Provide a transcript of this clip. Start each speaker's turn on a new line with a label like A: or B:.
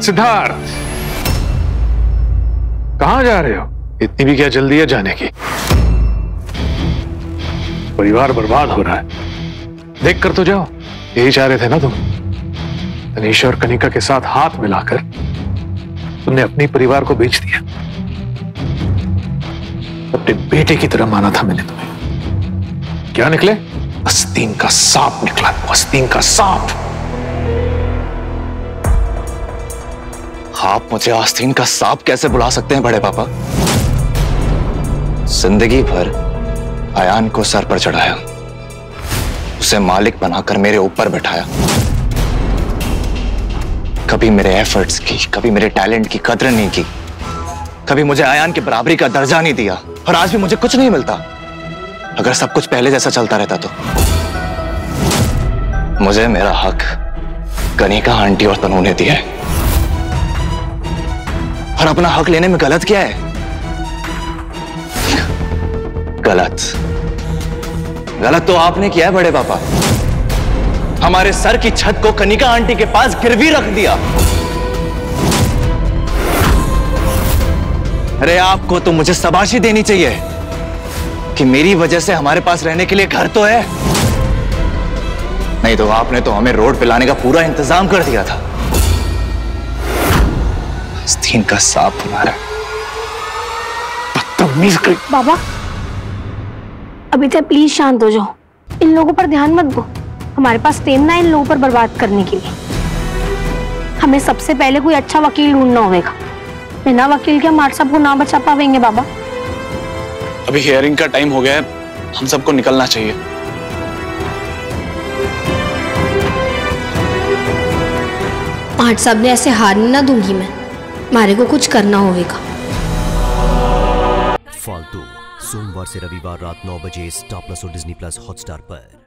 A: सिद्धार्थ। कहाँ जा रहे हो? इतनी भी क्या जल्दी है जाने की? परिवार बर्बाद हो रहा है। देख कर तो जाओ। यही चाह रहे थे ना तुम? तनीषा और कनिका के साथ हाथ मिलाकर तुमने अपने परिवार को बेच दिया। अपने बेटे की तरह माना था मैंने तुम्हें। क्या निकले? अस्तीन का सांप निकला। अस्तीन का सांप।
B: आप मुझे आस्तीन का सांप कैसे बुला सकते हैं, बड़े पापा? ज़िंदगी भर अयान को सर पर चढ़ाया। उसे मालिक बनाकर मेरे ऊपर बैठाया। कभी मेरे एफर्ट्स की, कभी मेरे टैलेंट की कदर नहीं की। कभी मुझे अयान की बराबरी का दर्जा नहीं दिया, और आज भी मुझे कुछ नहीं मिलता। अगर सब कुछ पहले जैसा चलता रहता तो। मुझे मेरा हक कनिका आंटी और तनु ने दिया है। और अपना हक लेने में गलत क्या है? गलत। गलत तो आपने किया है, बड़े पापा। हमारे सर की छत को कनिका आंटी के पास गिरवी रख दिया। अरे, आपको तो मुझे सबाशी देनी चाहिए कि मेरी वजह से हमारे पास रहने के लिए घर तो है। नहीं तो आपने तो हमें रोड पे लाने का पूरा इंतज़ाम कर दिया था। आस्तीन का सांप हमारा
A: बदतमीज कर
C: बाबा अभी तक प्लीज़ शांत हो जाओ। इन लोगों पर ध्यान मत दो। हमारे पास टाइम ना इन लोगों पर बर्बाद करने के लिए। हमें सबसे पहले कोई अच्छा वकील ढूंढना होगा। बिना वकील के हम आठ सबको ना बचा पावेंगे बाबा।
B: अभी हियरिंग का टाइम हो गया है। हम सबको निकलना चाहिए।
C: पाठ साहब ने ऐसे हारने ना दूँगी मैं। मारे को कुछ करना होगा
D: फालतू। सोमवार से रविवार रात 9 बजे स्टार प्लस और डिज्नी प्लस हॉटस्टार पर।